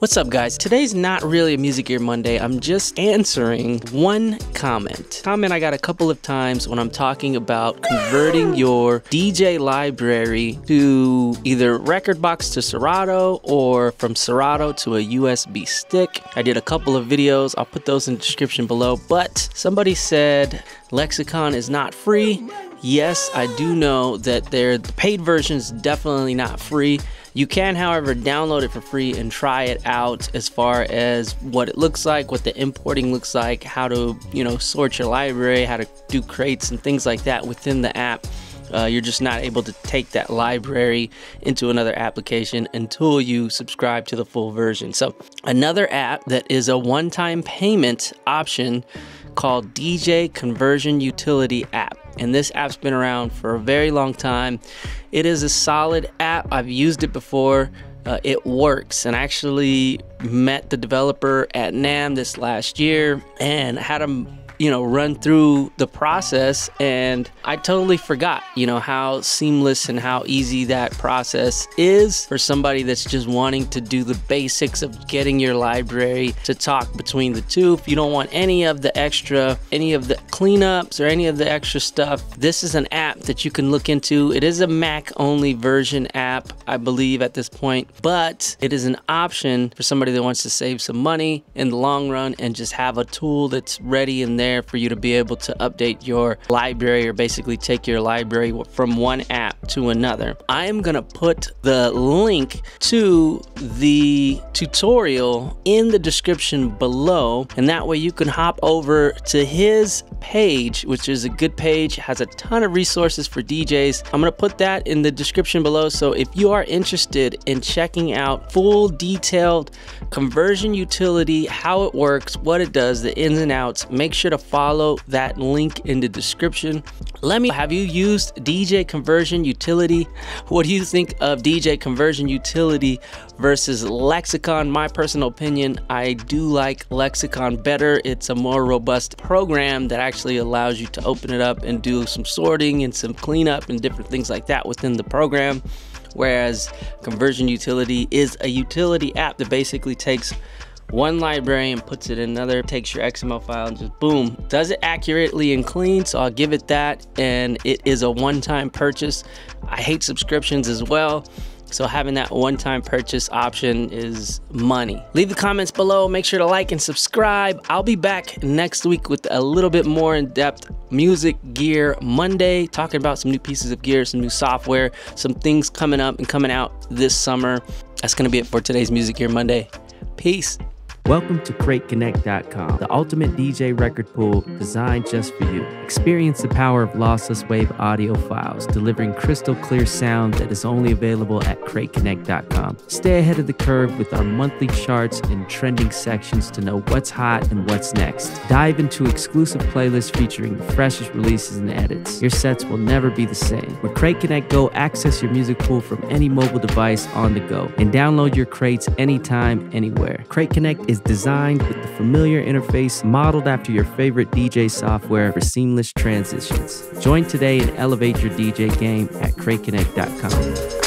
What's up, guys? Today's not really a Music Gear Monday. I'm just answering one comment. Comment I got a couple of times when I'm talking about converting your DJ library to either Rekordbox to Serato or from Serato to a USB stick. I did a couple of videos. I'll put those in the description below. But somebody said Lexicon is not free. Yes, I do know that their paid version is definitely not free. You can, however, download it for free and try it out as far as what it looks like, what the importing looks like, how to, you know, sort your library, how to do crates and things like that within the app. Uh, you're just not able to take that library into another application until you subscribe to the full version. So, another app that is a one time payment option called DJ Conversion Utility app. And this app's been around for a very long time. It is a solid app. I've used it before. Uh, it works and I actually met the developer at NAMM this last year and had him you know, run through the process and I totally forgot, you know, how seamless and how easy that process is for somebody that's just wanting to do the basics of getting your library to talk between the two. If you don't want any of the extra, any of the cleanups or any of the extra stuff, this is an app that you can look into. It is a Mac only version app, I believe at this point, but it is an option for somebody that wants to save some money in the long run and just have a tool that's ready in there there for you to be able to update your library or basically take your library from one app to another. I am going to put the link to the tutorial in the description below, and that way you can hop over to his page, which is a good page, has a ton of resources for DJs. I'm going to put that in the description below. So if you are interested in checking out full detailed conversion utility, how it works, what it does, the ins and outs, make sure to follow that link in the description. Let me have you used DJ conversion utility? What do you think of DJ conversion utility versus Lexicon? My personal opinion, I do like Lexicon better. It's a more robust program that actually allows you to open it up and do some sorting and some cleanup and different things like that within the program. Whereas Conversion Utility is a utility app that basically takes one library and puts it in another, takes your XML file and just boom, does it accurately and clean. So I'll give it that. And it is a one time purchase. I hate subscriptions as well. So having that one-time purchase option is money. Leave the comments below. Make sure to like and subscribe. I'll be back next week with a little bit more in-depth music gear Monday, talking about some new pieces of gear, some new software, some things coming up and coming out this summer. That's gonna be it for today's Music Gear Monday. Peace. Welcome to CrateConnect.com, the ultimate DJ record pool designed just for you. Experience the power of lossless wave audio files, delivering crystal clear sound that is only available at CrateConnect.com. Stay ahead of the curve with our monthly charts and trending sections to know what's hot and what's next. Dive into exclusive playlists featuring the freshest releases and edits. Your sets will never be the same. With Crate Connect Go, access your music pool from any mobile device on the go and download your crates anytime, anywhere. Crate Connect is is designed with the familiar interface modeled after your favorite DJ software for seamless transitions. Join today and elevate your DJ game at CrateConnect.com.